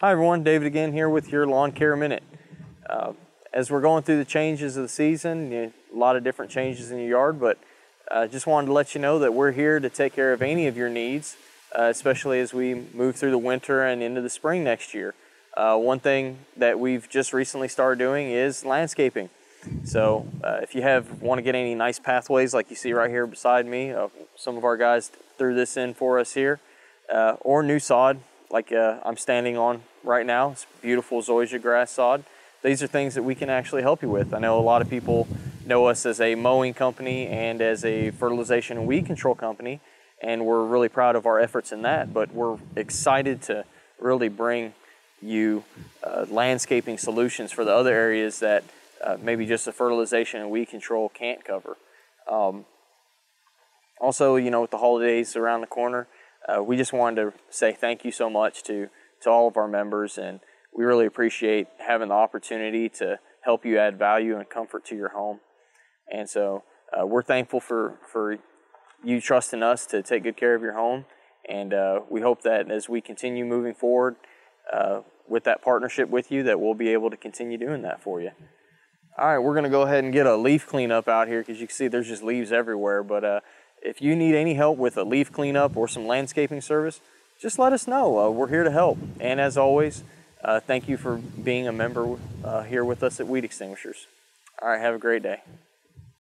Hi everyone, David again here with your Lawn Care Minute. Uh, as we're going through the changes of the season, you a lot of different changes in your yard, but I uh, just wanted to let you know that we're here to take care of any of your needs, uh, especially as we move through the winter and into the spring next year. Uh, one thing that we've just recently started doing is landscaping. So uh, if you have want to get any nice pathways like you see right here beside me, uh, some of our guys threw this in for us here, or new sod like I'm standing on right now. It's beautiful zoysia grass sod. These are things that we can actually help you with. I know a lot of people know us as a mowing company and as a fertilization and weed control company, and we're really proud of our efforts in that. But we're excited to really bring you uh, landscaping solutions for the other areas that uh, maybe just the fertilization and weed control can't cover. Um, also, you know, with the holidays around the corner, uh, we just wanted to say thank you so much to, to all of our members, and we really appreciate having the opportunity to help you add value and comfort to your home. And so uh, we're thankful for, for you trusting us to take good care of your home, and uh, we hope that as we continue moving forward uh, with that partnership with you, that we'll be able to continue doing that for you. All right, we're gonna go ahead and get a leaf cleanup out here because you can see there's just leaves everywhere. But uh, if you need any help with a leaf cleanup or some landscaping service, just let us know. Uh, we're here to help. And as always, uh, thank you for being a member uh, here with us at Weed Xtinguishers. All right, have a great day.